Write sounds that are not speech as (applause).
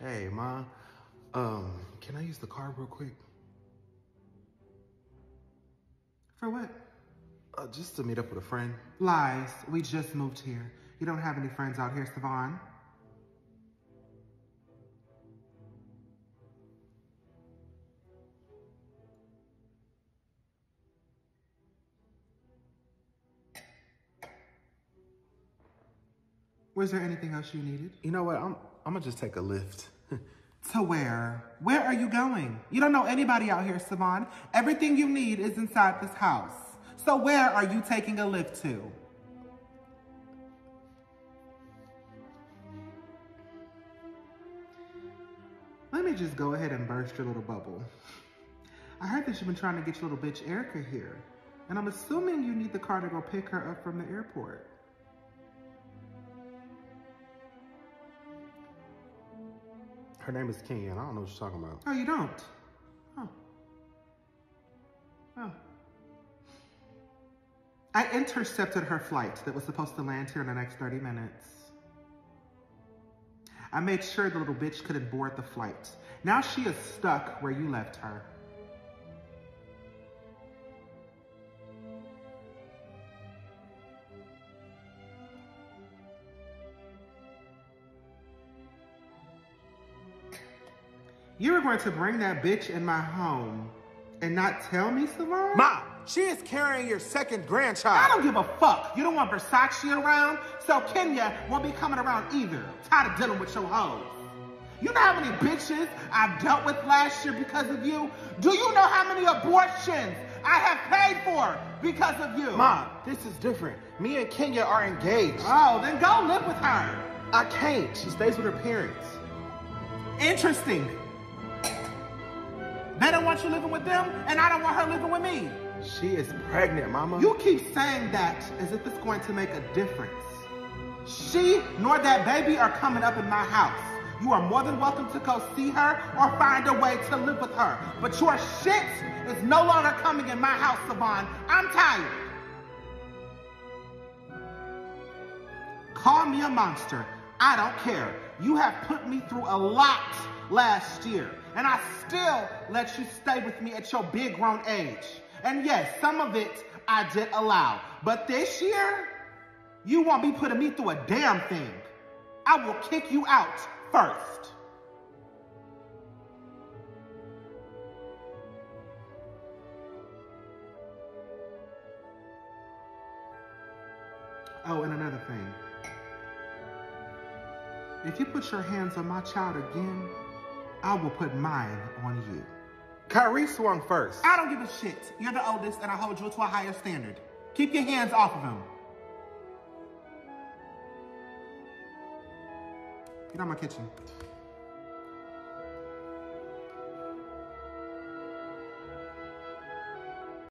Hey, Ma. Um, can I use the car real quick? For what? Uh, just to meet up with a friend. Lies. We just moved here. You don't have any friends out here, Savon. Was there anything else you needed? You know what? I'm I'm gonna just take a lift. (laughs) To where? Where are you going? You don't know anybody out here, Savon. Everything you need is inside this house. So where are you taking a lift to? Let me just go ahead and burst your little bubble. I heard that you've been trying to get your little bitch Erica here. And I'm assuming you need the car to go pick her up from the airport. Her name is and I don't know what you're talking about. Oh, you don't? Oh. Oh. I intercepted her flight that was supposed to land here in the next 30 minutes. I made sure the little bitch couldn't board the flight. Now she is stuck where you left her. You were going to bring that bitch in my home and not tell me, Savon? Ma, she is carrying your second grandchild. I don't give a fuck. You don't want Versace around, so Kenya won't be coming around either. Tired of dealing with your hoes. You know how many bitches I've dealt with last year because of you? Do you know how many abortions I have paid for because of you? Mom, this is different. Me and Kenya are engaged. Oh, then go live with her. I can't. She stays with her parents. Interesting. They don't want you living with them, and I don't want her living with me. She is pregnant, Mama. You keep saying that as if it's going to make a difference. She nor that baby are coming up in my house. You are more than welcome to go see her or find a way to live with her. But your shit is no longer coming in my house, Savon. I'm tired. Call me a monster. I don't care. You have put me through a lot last year, and I still let you stay with me at your big grown age. And yes, some of it I did allow. But this year, you won't be putting me through a damn thing. I will kick you out first. Oh, and another thing. If you put your hands on my child again, I will put mine on you. Kyrie swung first. I don't give a shit. You're the oldest, and I hold you to a higher standard. Keep your hands off of him. Get out of my kitchen.